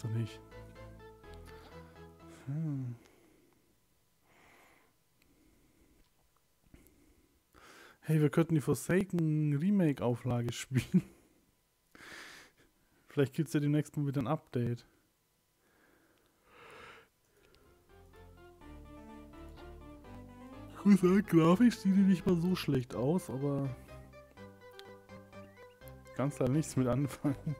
doch nicht. Hm. Hey, wir könnten die Forsaken Remake-Auflage spielen. Vielleicht gibt es ja demnächst mal wieder ein Update. Ich muss sagen, grafisch sieht die nicht mal so schlecht aus, aber ganz da nichts mit anfangen.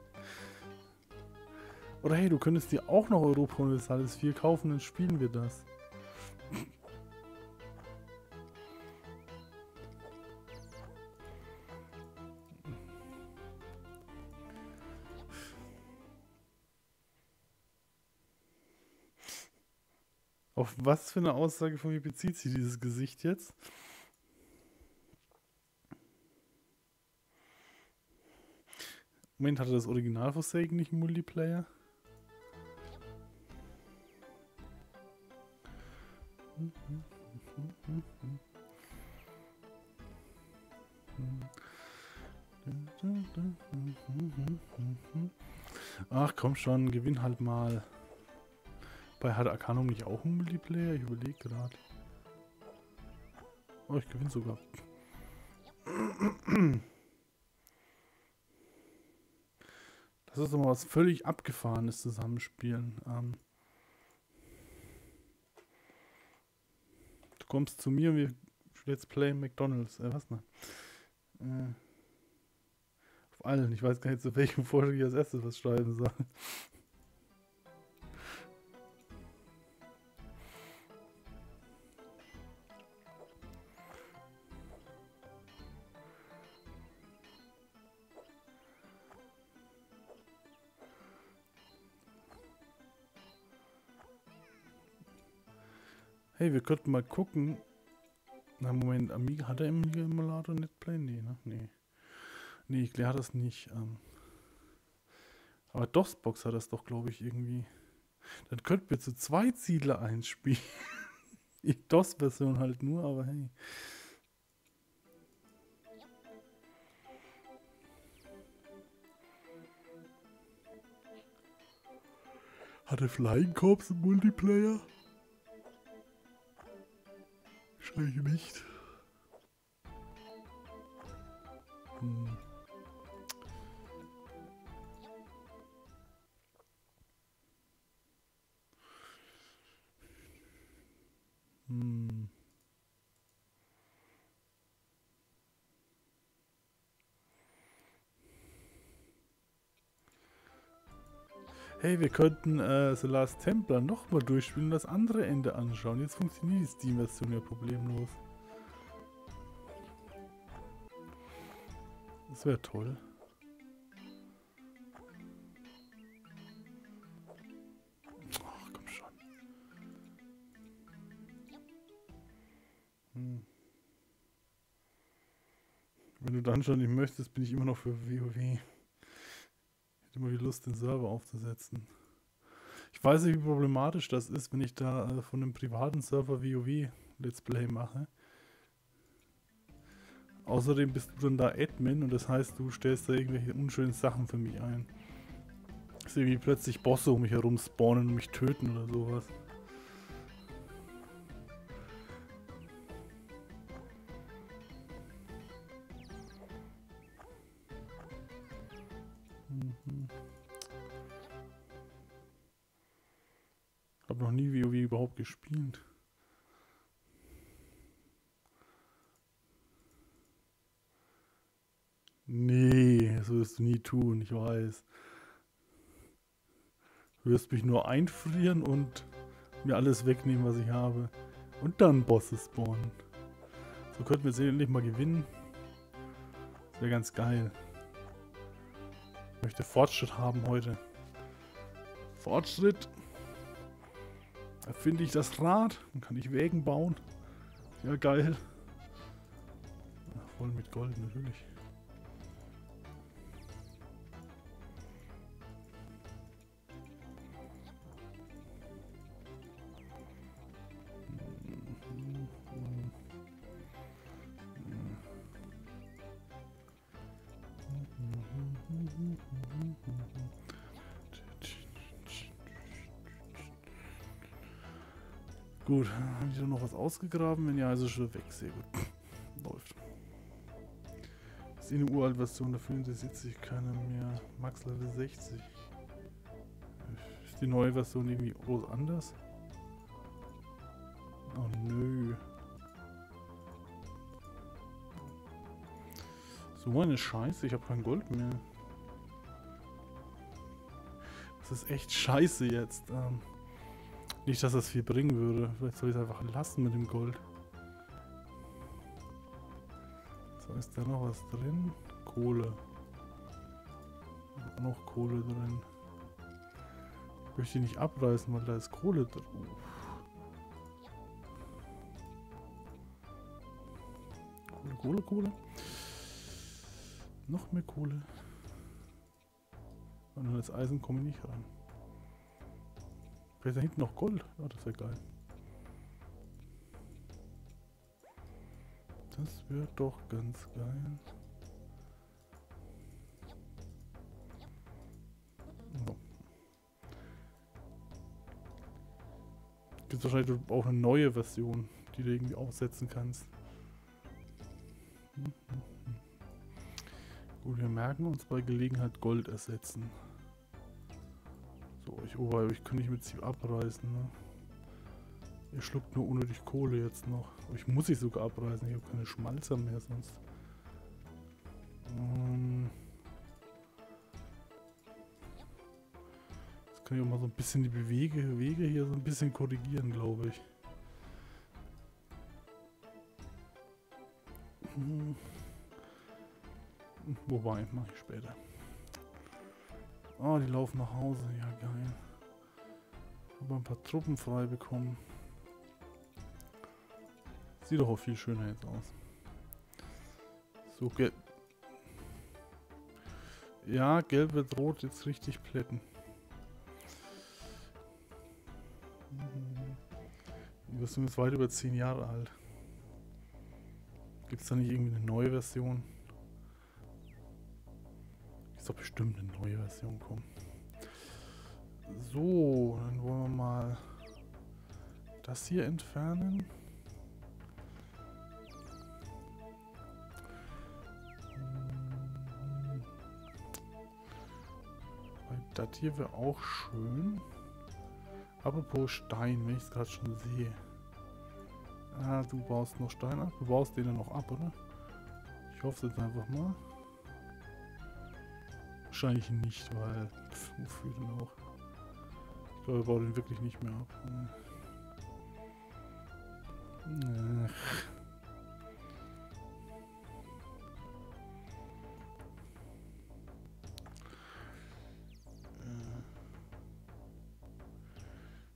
Oder hey, du könntest dir auch noch Europa Universalis 4 kaufen, dann spielen wir das. Auf was für eine Aussage von mir bezieht sich dieses Gesicht jetzt? Moment, hatte das Original Forsaken nicht Multiplayer? Ach komm schon, gewinn halt mal. Bei hat Arcanum nicht auch ein Multiplayer? Ich überlege gerade. Oh, ich gewinne sogar. Das ist mal was völlig abgefahrenes Zusammenspielen. Ähm kommst zu mir, wir Let's Play McDonalds. Äh, was noch? Äh auf allen. Ich weiß gar nicht, zu welchem Vorschlag ich als erstes was schreiben soll. Hey, wir könnten mal gucken. Na, Moment, Amiga, hat er Amiga Emulator Netplay? Nee, ne? Nee. Nee, ich kläre das nicht. Ähm. Aber DOSBox hat das doch, glaube ich, irgendwie. Dann könnten wir zu zweit Siedler einspielen. Die DOS-Version halt nur, aber hey. Hatte Flying Corps einen Multiplayer? Wahrscheinlich nicht. Hm. Hey, wir könnten äh, The Last Templar nochmal durchspielen und das andere Ende anschauen. Jetzt funktioniert die Steam-Version ja problemlos. Das wäre toll. Ach, komm schon. Hm. Wenn du dann schon nicht möchtest, bin ich immer noch für WoW hätte mal die Lust, den Server aufzusetzen. Ich weiß nicht, wie problematisch das ist, wenn ich da äh, von einem privaten Server WoW Let's Play mache. Außerdem bist du dann da Admin und das heißt, du stellst da irgendwelche unschönen Sachen für mich ein. Dass irgendwie plötzlich Bosse um mich herum spawnen und mich töten oder sowas. Wirst du nie tun, ich weiß. Du wirst mich nur einfrieren und mir alles wegnehmen, was ich habe. Und dann Bosse spawnen. So könnten wir sie endlich mal gewinnen. Das wäre ganz geil. Ich möchte Fortschritt haben heute. Fortschritt. Erfinde ich das Rad, dann kann ich Wägen bauen. Ja, geil. Voll mit Gold, natürlich. Gut, haben die da noch was ausgegraben? Wenn ja, es schon weg. Sehr gut. Läuft. Das ist eine uralte Version, dafür interessiert sich keiner mehr. Max Level 60. Ist die neue Version irgendwie groß anders? Oh nö. So eine Scheiße, ich habe kein Gold mehr. Das ist echt scheiße jetzt. Ähm, nicht, dass das viel bringen würde. Vielleicht soll ich es einfach lassen mit dem Gold. So, ist da noch was drin? Kohle. Noch Kohle drin. Ich möchte die nicht abreißen, weil da ist Kohle drin. Kohle, Kohle, Kohle. Noch mehr Kohle. Und an das Eisen komme ich nicht ran. Vielleicht da hinten noch Gold. Ja, das wäre geil. Das wäre doch ganz geil. So. Gibt wahrscheinlich auch eine neue Version, die du irgendwie aufsetzen kannst. Gut, wir merken uns bei Gelegenheit Gold ersetzen. Ich, oh, ich kann nicht mit sie abreißen, ne? Ihr schluckt nur unnötig Kohle jetzt noch. Aber ich muss sie sogar abreißen, ich habe keine Schmalzer mehr sonst. Ähm jetzt kann ich auch mal so ein bisschen die Bewege, Wege hier so ein bisschen korrigieren, glaube ich. Hm. Wobei, mache ich später. Oh, die laufen nach Hause. Ja, geil. Aber ein paar Truppen frei bekommen. Sieht doch auch viel schöner jetzt aus. So, gelb. Ja, gelb wird rot jetzt richtig plätten. Wir sind jetzt weit über 10 Jahre alt. Gibt es da nicht irgendwie eine neue Version? Ist doch bestimmt eine neue Version kommen. So, dann wollen wir mal das hier entfernen. Das hier wäre auch schön. Apropos Stein, wenn ich es gerade schon sehe. Ah, du baust noch Stein ab. Du baust den dann noch ab, oder? Ich hoffe es jetzt einfach mal. Wahrscheinlich nicht, weil... Pff, wofür denn auch? Ich glaube, er baut ihn wirklich nicht mehr ab. Ach.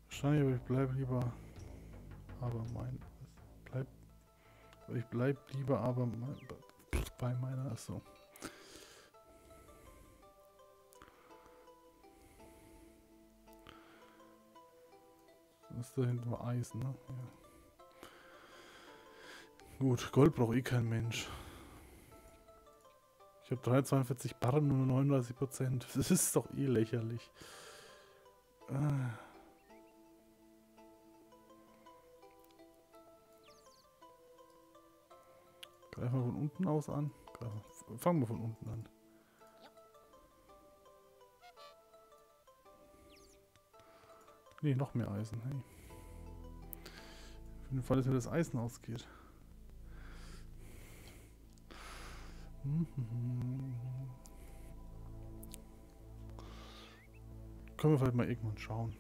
Wahrscheinlich, aber ich bleibe lieber aber mein bleib ich bleib lieber aber mein, bei meiner Achso. Das da hinten war Eisen, ne? Ja. Gut, Gold braucht eh kein Mensch. Ich habe 342 Barren und nur 39 Prozent. Das ist doch eh lächerlich. Ah. Greifen wir von unten aus an. Fangen wir von unten an. Ne, noch mehr Eisen. Hey. Für den Fall, dass mir das Eisen ausgeht. Können wir vielleicht mal irgendwann schauen.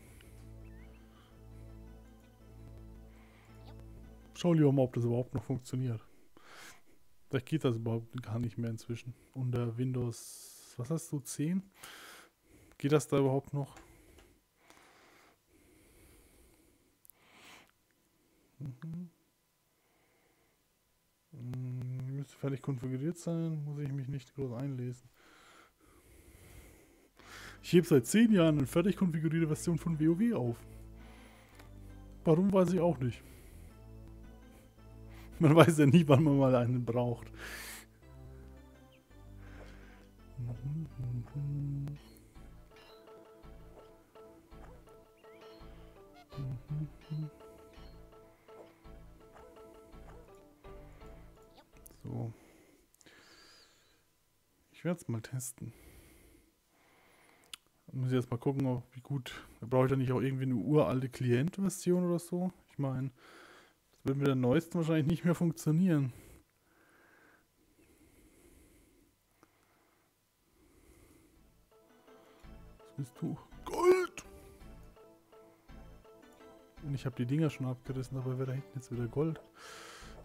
Schauen wir mal, ob das überhaupt noch funktioniert. Vielleicht geht das überhaupt gar nicht mehr inzwischen. Unter Windows, was hast du, 10? Geht das da überhaupt noch? Mhm. Hm, müsste fertig konfiguriert sein, muss ich mich nicht groß einlesen. Ich hebe seit 10 Jahren eine fertig konfigurierte Version von WoW auf. Warum weiß ich auch nicht. Man weiß ja nie, wann man mal einen braucht. Werde es mal testen. Muss ich jetzt mal gucken, wie gut. Da brauche ich dann nicht auch irgendwie eine uralte Client-Version oder so. Ich meine, das wird mit der neuesten wahrscheinlich nicht mehr funktionieren. Was bist du? Gold! Und ich habe die Dinger schon abgerissen, aber wer da hinten jetzt wieder Gold?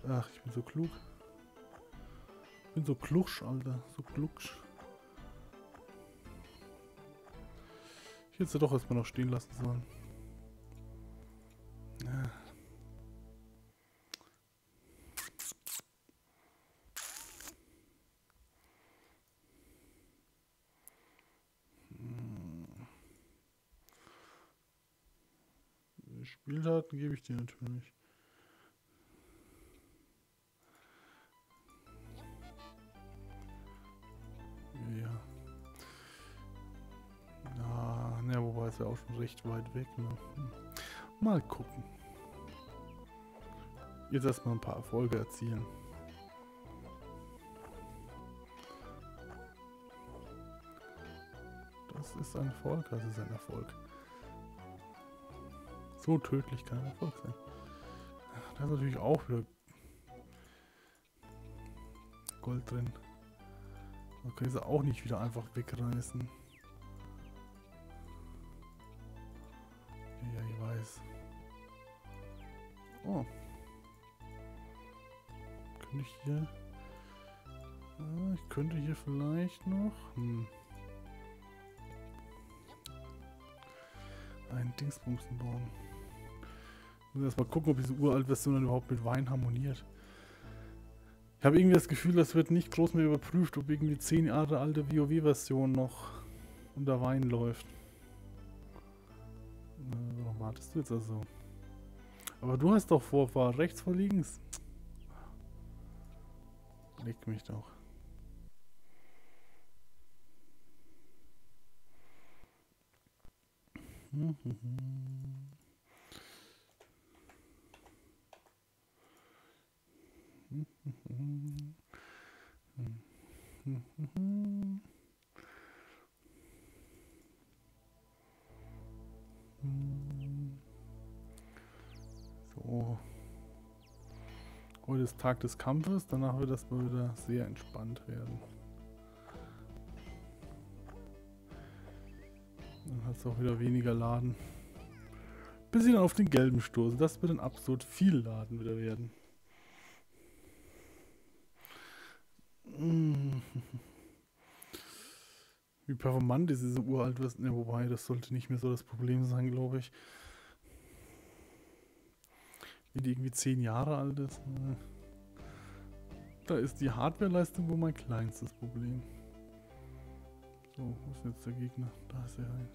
Ach, ich bin so klug. Ich bin so klugsch, Alter. So klugsch. Ich hätte sie doch erstmal noch stehen lassen sollen. Ja. Hm. Spieldaten gebe ich dir natürlich. Ist ja auch schon recht weit weg. Ne? Hm. Mal gucken. Jetzt erstmal ein paar Erfolge erzielen. Das ist ein Erfolg, das ist ein Erfolg. So tödlich kann ein Erfolg sein. Da ist natürlich auch wieder Gold drin. Man kann sie auch nicht wieder einfach wegreißen. Oh. Könnte ich hier... Ah, ich könnte hier vielleicht noch... Hm. Einen Dingsbumsen bauen. Muss erstmal gucken, ob diese uralte Version dann überhaupt mit Wein harmoniert. Ich habe irgendwie das Gefühl, das wird nicht groß mehr überprüft, ob irgendwie 10 Jahre alte WoW-Version noch unter Wein läuft. Äh, warum wartest du jetzt also? Aber du hast doch vor, vor rechts vor links. Leg mich doch. Heute ist Tag des Kampfes, danach wird das mal wieder sehr entspannt werden. Dann hat es auch wieder weniger Laden. Bis sie dann auf den gelben stoßen. Das wird dann absolut viel Laden wieder werden. Wie performant ist diese uralt ne, wobei, das sollte nicht mehr so das Problem sein, glaube ich. Wenn die irgendwie zehn Jahre alt ist. Ne. Da ist die Hardwareleistung wohl mein kleinstes Problem. So, wo ist jetzt der Gegner? Da ist er rein.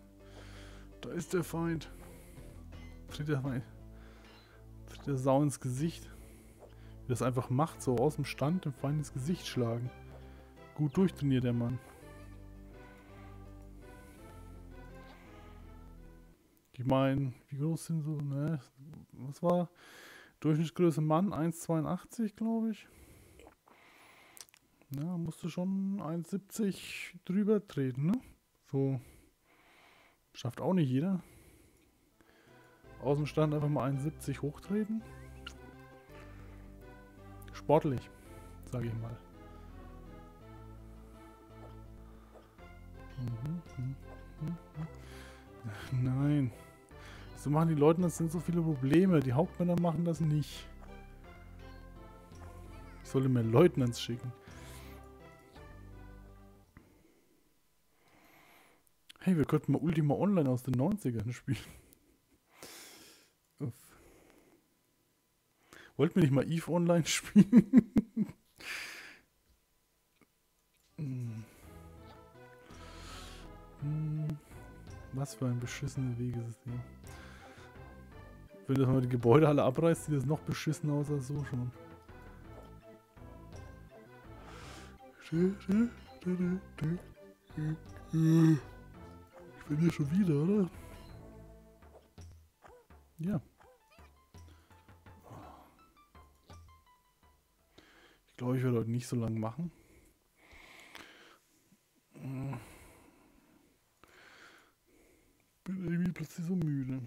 Da ist der Feind. Tritt der Feind. Tritt der Sau ins Gesicht. Wie das einfach macht, so aus dem Stand dem Feind ins Gesicht schlagen. Gut durchtrainiert der Mann. Ich meine, wie groß sind so, ne? Was war? Durchschnittsgröße Mann 1,82, glaube ich. Ja, musste schon 1,70 drüber treten, ne? So. Schafft auch nicht jeder. Aus dem Stand einfach mal 1,70 hochtreten sportlich, sage ich mal. Nein. So machen die Leute, das sind so viele Probleme. Die Hauptmänner machen das nicht. Ich sollte mehr Leutnants schicken. Hey, wir könnten mal Ultima Online aus den 90ern spielen. Wollten wir nicht mal Eve Online spielen? Was für ein beschissenes Wegesystem. Wenn du mal die Gebäude alle abreißt, sieht das noch beschissen aus als so schon. Ich bin hier schon wieder, oder? Ja. Ich glaube, ich werde heute nicht so lange machen. Bin irgendwie plötzlich so müde.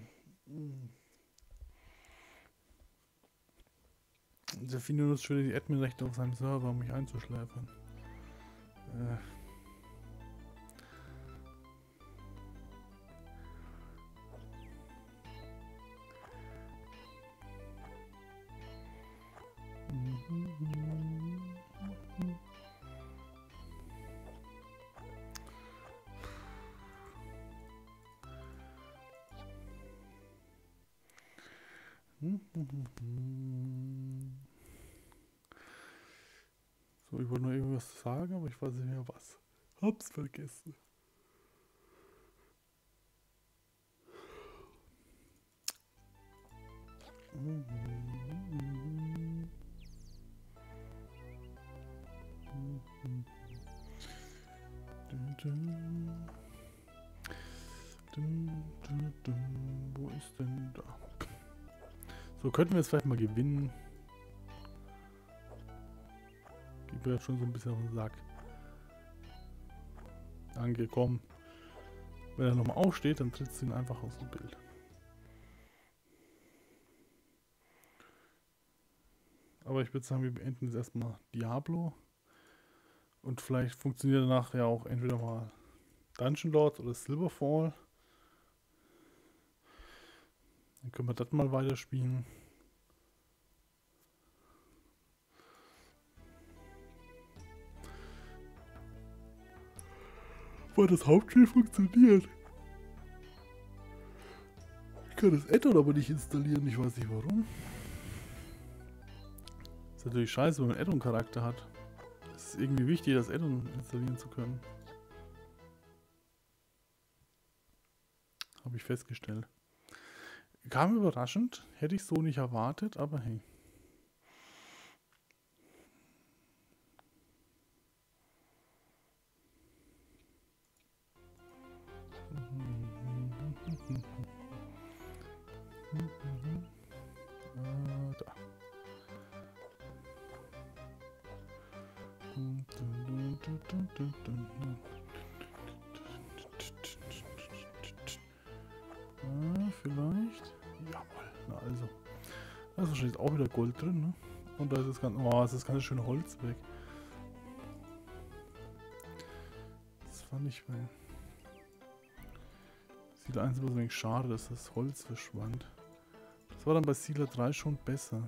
Der Fino nutzt schon die Admin-Rechte auf seinem Server, um mich einzuschläfern. Äh. So, ich wollte noch irgendwas sagen, aber ich weiß nicht mehr was. Hab's vergessen. Wo ist denn da? So, könnten wir jetzt vielleicht mal gewinnen. Geht mir jetzt schon so ein bisschen auf den Sack. Danke, komm. Wenn er nochmal aufsteht, dann trittst du ihn einfach aus dem Bild. Aber ich würde sagen, wir beenden jetzt erstmal Diablo. Und vielleicht funktioniert danach ja auch entweder mal Dungeon Lords oder Silverfall. Dann können wir das mal weiterspielen. Weil das Hauptspiel funktioniert. Ich kann das Addon aber nicht installieren, ich weiß nicht warum. Ist natürlich scheiße, wenn man Addon-Charakter hat. Es ist irgendwie wichtig, das Addon installieren zu können. Habe ich festgestellt. Kam überraschend, hätte ich so nicht erwartet, aber hey. Da ist wahrscheinlich auch wieder Gold drin, ne? Und da ist das ganze. Oh, ist das ganze schöne Holz weg. Das fand ich mal. Sieht eins bloß ein wenig schade, dass das Holz verschwand. Das war dann bei Sealer 3 schon besser.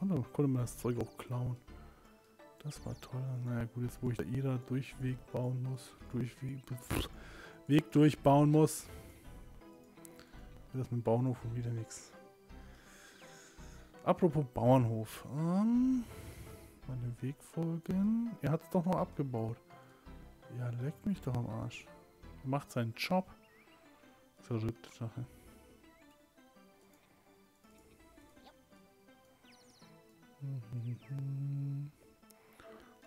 Und dann konnte man das Zeug auch klauen. Das war toll. Naja gut, jetzt wo ich da jeder Durchweg bauen muss. Durchweg. Weg durchbauen muss. Das mit dem Bauernhof wieder nichts. Apropos Bauernhof. Ähm, meine Wegfolgen. Er hat es doch noch abgebaut. Ja, leckt mich doch am Arsch. Er macht seinen Job. Verrückte Sache.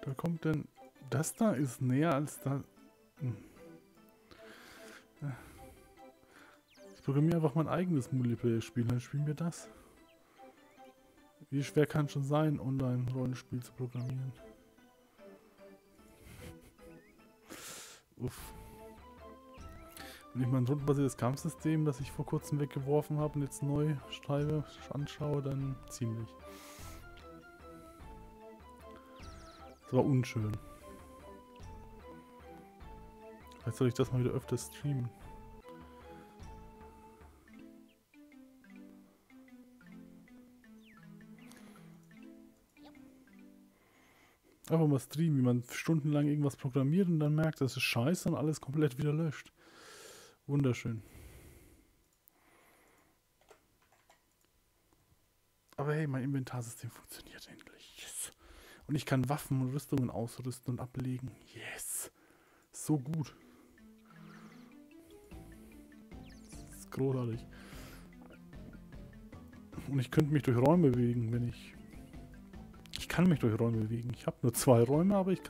Da kommt denn... Das da ist näher als da... Hm. Ich programmiere einfach mein eigenes Multiplayer-Spiel, dann spielen wir das. Wie schwer kann es schon sein, Online-Rollenspiel zu programmieren? Uff. Wenn ich mal ein rundenbasiertes Kampfsystem, das ich vor kurzem weggeworfen habe und jetzt neu schreibe, anschaue, dann ziemlich. Das war unschön. Vielleicht soll ich das mal wieder öfter streamen. Einfach mal streamen, wie man stundenlang irgendwas programmiert und dann merkt, das ist scheiße und alles komplett wieder löscht. Wunderschön. Aber hey, mein Inventarsystem funktioniert endlich. Yes. Und ich kann Waffen und Rüstungen ausrüsten und ablegen. Yes. So gut. Das ist großartig. Und ich könnte mich durch Räume bewegen, wenn ich... Ich kann mich durch Räume bewegen. Ich habe nur zwei Räume, aber ich kann